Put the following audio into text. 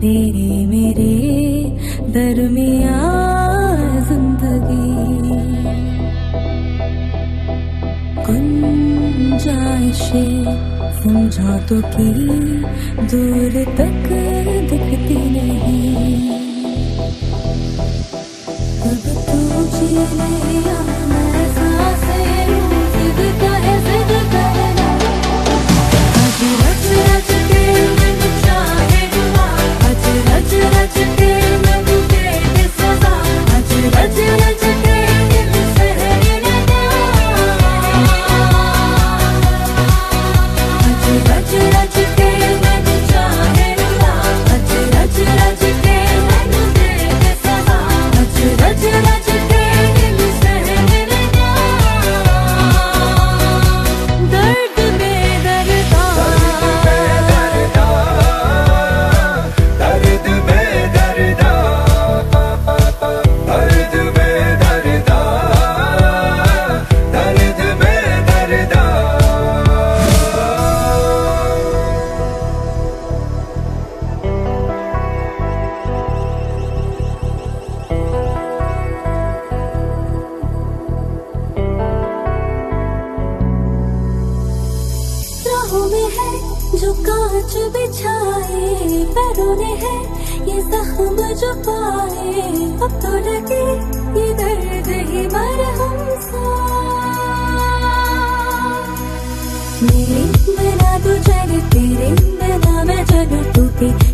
तेरे मेरे दरमिया जिंदगी। गुंजाइशे समझा तो की दूर तक दिखती नहीं। अब तू जी ले है, जो कांच बिछाए पैरों ने है, ये जख्म जो पाए। अब तो लगे ये दर्द ही मरहम सा मेरे तो तू चल तेरे बिना मैं जग तू तेरी